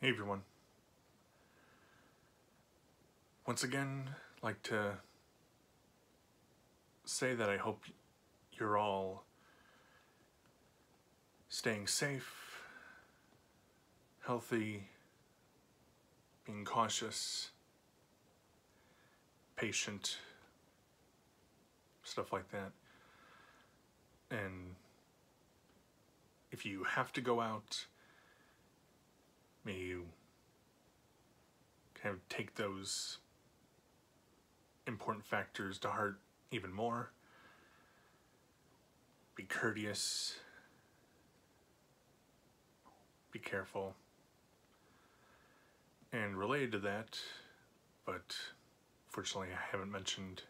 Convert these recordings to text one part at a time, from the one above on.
Hey everyone. Once again, like to say that I hope you're all staying safe, healthy, being cautious, patient, stuff like that. And if you have to go out, may you kind of take those important factors to heart even more. Be courteous. Be careful. And related to that, but fortunately I haven't mentioned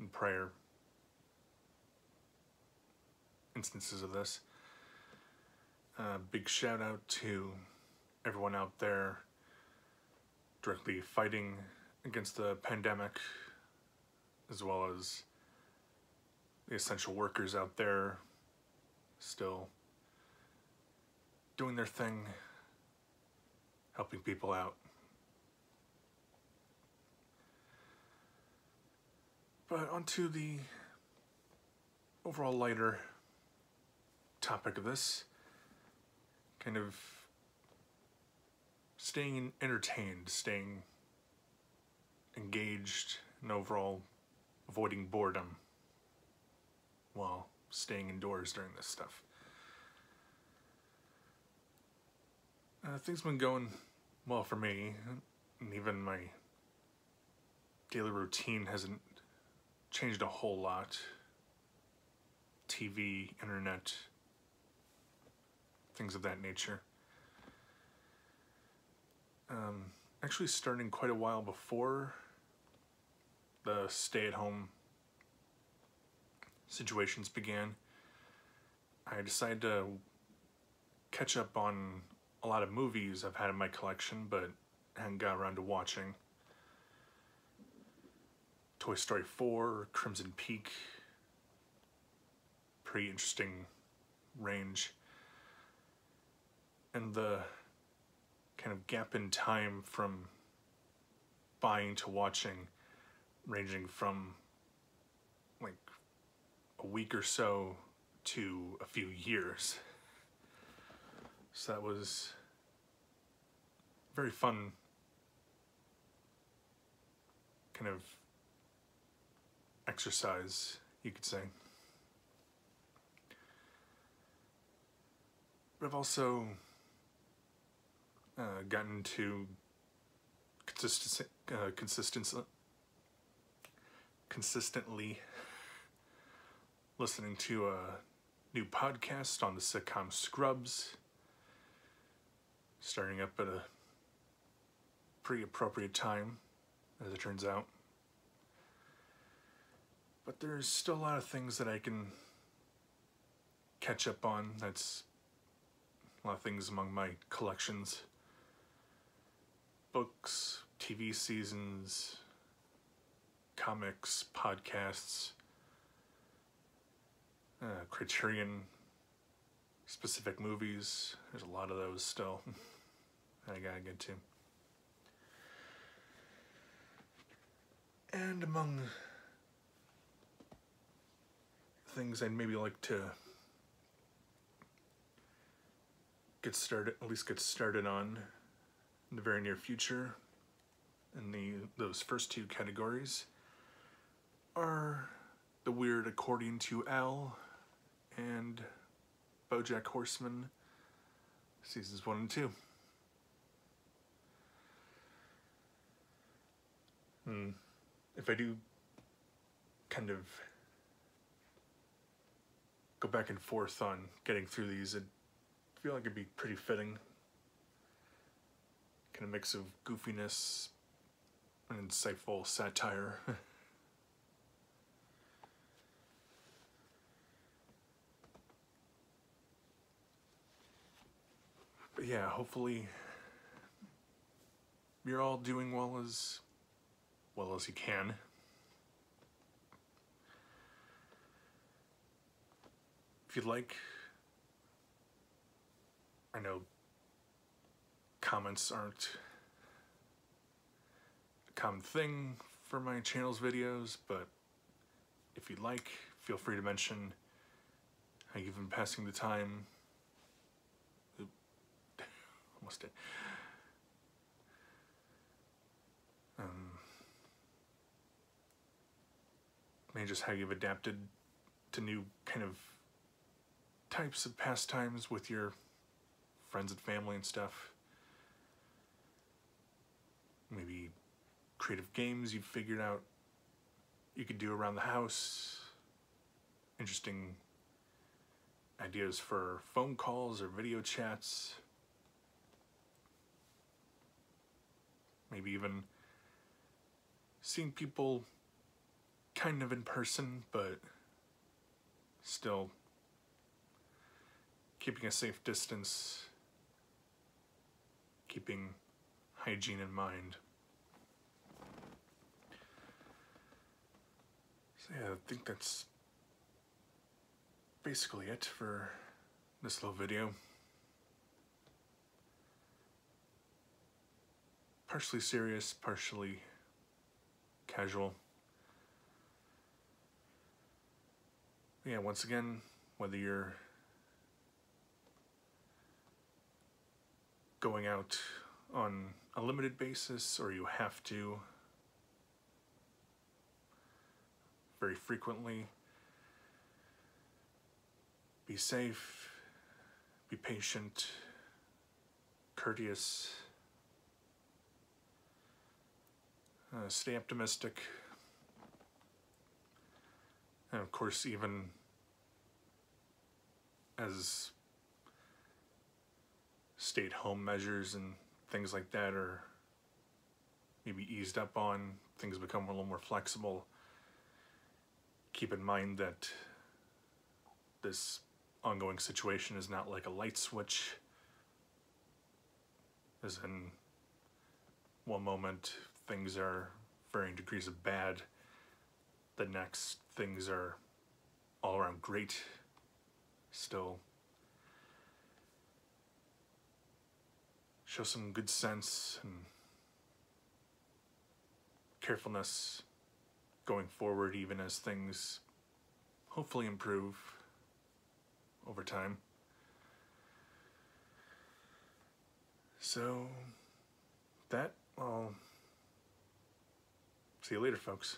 in prior instances of this, uh, big shout out to everyone out there directly fighting against the pandemic, as well as the essential workers out there still doing their thing, helping people out. But onto the overall lighter topic of this, kind of staying entertained, staying engaged, and overall avoiding boredom while staying indoors during this stuff. Uh, things been going well for me, and even my daily routine hasn't changed a whole lot. TV, internet, things of that nature um, actually starting quite a while before the stay-at-home situations began. I decided to catch up on a lot of movies I've had in my collection, but hadn't got around to watching. Toy Story 4, Crimson Peak, pretty interesting range. And the kind of gap in time from buying to watching ranging from like a week or so to a few years. So that was very fun kind of exercise, you could say. But I've also uh, gotten to consistent, uh, consistently listening to a new podcast on the sitcom Scrubs, starting up at a pretty appropriate time, as it turns out. But there's still a lot of things that I can catch up on. That's a lot of things among my collections books, TV seasons, comics, podcasts, uh, Criterion specific movies. There's a lot of those still I gotta get to. And among things I'd maybe like to get started, at least get started on in the very near future in the those first two categories are the Weird Accordion to Al and Bojack Horseman seasons one and two. Hmm. If I do kind of go back and forth on getting through these, I feel like it'd be pretty fitting kind of mix of goofiness and insightful satire. but yeah, hopefully you're all doing well as well as you can. If you'd like, I know comments aren't a common thing for my channel's videos, but if you'd like, feel free to mention how you've been passing the time. Almost did. Um, maybe just how you've adapted to new kind of types of pastimes with your friends and family and stuff. Maybe creative games you've figured out you could do around the house. Interesting ideas for phone calls or video chats. Maybe even seeing people kind of in person, but still keeping a safe distance, keeping hygiene in mind. So yeah, I think that's basically it for this little video. Partially serious, partially casual. Yeah, once again, whether you're going out on a limited basis or you have to very frequently. Be safe, be patient, courteous, uh, stay optimistic, and of course, even as stay at home measures and things like that are maybe eased up on, things become a little more flexible. Keep in mind that this ongoing situation is not like a light switch as in one moment things are varying degrees of bad the next things are all around great. Still show some good sense and carefulness going forward, even as things hopefully improve over time. So, that, I'll see you later, folks.